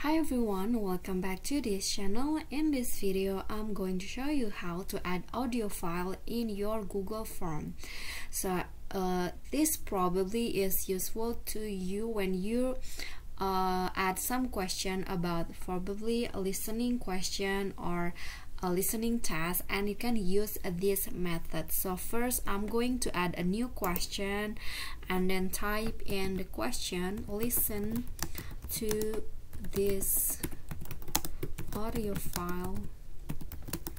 Hi everyone, welcome back to this channel. In this video, I'm going to show you how to add audio file in your Google Form. So uh, this probably is useful to you when you uh, add some question about probably a listening question or a listening task and you can use this method so first i'm going to add a new question and then type in the question listen to this audio file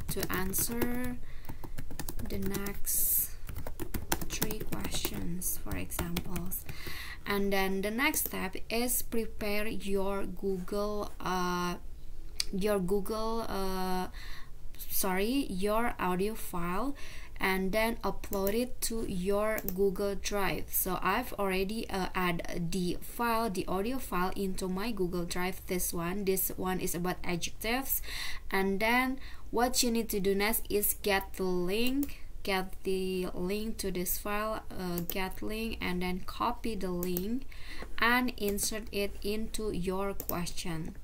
to answer the next three questions for examples. And then the next step is prepare your google uh, your google uh, sorry your audio file and then upload it to your Google Drive. So I've already uh, add the file, the audio file into my Google Drive. This one, this one is about adjectives. And then what you need to do next is get the link, get the link to this file, uh, get link, and then copy the link and insert it into your question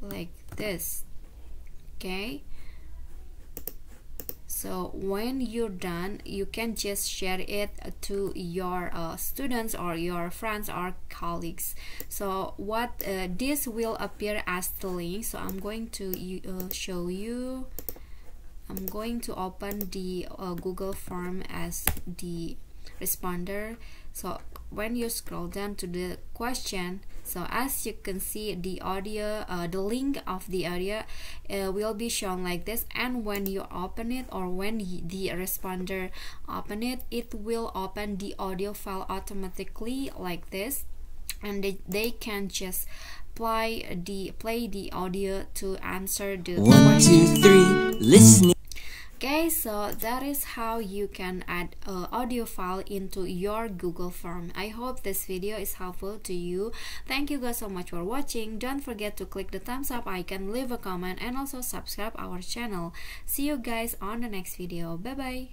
like this. Okay so when you're done you can just share it to your uh, students or your friends or colleagues. So what uh, this will appear as the link. So i'm going to uh, show you. I'm going to open the uh, google form as the responder. So when you scroll down to the question so as you can see the audio uh, the link of the audio uh, will be shown like this. And when you open it or when the responder open it it will open the audio file automatically like this. And they, they can just play the play the audio to answer the one two three listening okay so that is how you can add audio file into your google form. I hope this video is helpful to you. Thank you guys so much for watching. Don't forget to click the thumbs up icon leave a comment and also subscribe our channel. See you guys on the next video. Bye bye